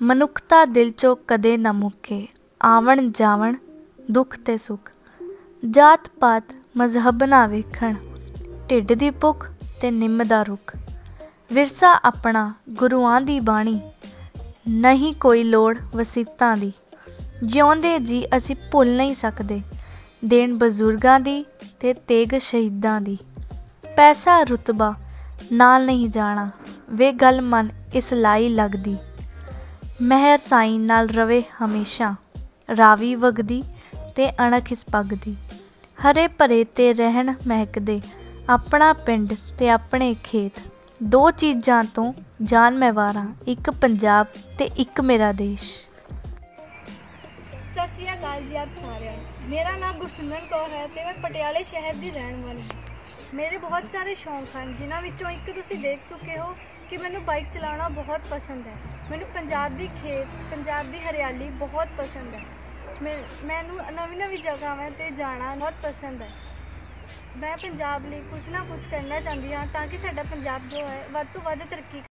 ਮਨੁੱਖਤਾ ਦਿਲ ਚੋਂ ਕਦੇ ਨਾ ਮੁੱਕੇ, ਆਵਣ ਜਾਵਣ ਦੁੱਖ ਤੇ ਸੁੱਖ। ਜਾਤ ਪਾਤ ਮਜ਼ਹਬ ਨਾ ਵੇਖਣ, ਢਿੱਡ ਦੀ ਭੁੱਖ ਤੇ ਨਿੰਮ ਦਾ ਰੁੱਖ। ਵਿਰਸਾ ਆਪਣਾ ਗੁਰੂਆਂ ਦੀ ਬਾਣੀ, ਨਹੀਂ ਕੋਈ ਲੋੜ ਵਸੀਤਾਂ ਦੀ। ਜਿਉਂਦੇ ਜੀ ਅਸੀਂ ਭੁੱਲ ਨਹੀਂ ਸਕਦੇ, ਦੇਣ ਬਜ਼ੁਰਗਾਂ ਦੀ ਤੇ ਤੇਗ ਸ਼ਹੀਦਾਂ ਦੀ। ਪੈਸਾ ਰੁਤਬਾ, ਨਾਲ ਨਹੀਂ ਜਾਣਾ, ਵੇ ਗੱਲ ਮਨ ਇਸ ਲਾਈ ਲੱਗਦੀ। ਮਹਿਰ ਸਾਈਂ ਨਾਲ ਰਵੇ ਹਮੇਸ਼ਾ, ਰਾਵੀ ਵਗਦੀ ਤੇ ਅਣਖ ਇਸ ਪੱਗ ਦੀ ਹਰੇ ਭਰੇ ਤੇ ਰਹਿਣ ਮਹਿਕਦੇ, ਆਪਣਾ ਪਿੰਡ ਤੇ ਆਪਣੇ ਖੇਤ। ਦੋ ਚੀਜ਼ਾਂ ਤੋਂ ਜਾਨ ਮੈਂ ਵਾਰਾਂ, ਇੱਕ ਪੰਜਾਬ ਤੇ ਇੱਕ ਮੇਰਾ ਦੇਸ਼। ਸਤਿ ਸ਼੍ਰੀ ਅਕਾਲ ਜੀ ਆਪ ਸਾਰਿਆਂ ਨੂੰ। ਮੇਰਾ ਨਾਮ ਗੁਰਸਿਮਰਨ ਕੌਰ ਹੈ ਤੇ ਮੈਂ ਪਟਿਆਲੇ ਸ਼ਹਿਰ ਦੀ ਰਹਿਣ ਵਾਲੀ ਹਾਂ। ਮੇਰੇ ਬਹੁਤ ਸਾਰੇ ਸ਼ੌਂਕ ਹਨ, ਜਿਨ੍ਹਾਂ ਵਿੱਚੋਂ ਇੱਕ ਤੁਸੀਂ ਦੇਖ ਚੁੱਕੇ ਹੋ ਕਿ ਮੈਨੂੰ ਬਾਈਕ ਚਲਾਉਣਾ ਬਹੁਤ ਪਸੰਦ ਹੈ। ਮੈਨੂੰ ਪੰਜਾਬ ਦੀ ਖੇਤ, ਪੰਜਾਬ ਦੀ ਹਰਿਆਲੀ ਬਹੁਤ ਪਸੰਦ ਹੈ। ਮੈਂ, ਮੈਨੂੰ ਨਵੀਂ ਨਵੀਂ ਜਗ੍ਹਾਵਾਂ ਤੇ ਜਾਣਾ ਬਹੁਤ ਪਸੰਦ ਹੈ। ਮੈਂ ਪੰਜਾਬ ਲਈ ਕੁਝ ਨਾ ਕੁਝ ਕਰਨਾ ਚਾਹੁੰਦੀ ਹਾਂ ਤਾਂ ਕਿ ਸਾਡਾ ਪੰਜਾਬ ਜੋ ਹੈ, ਵੱਧ ਤੋਂ ਵੱਧ ਤਰੱਕੀ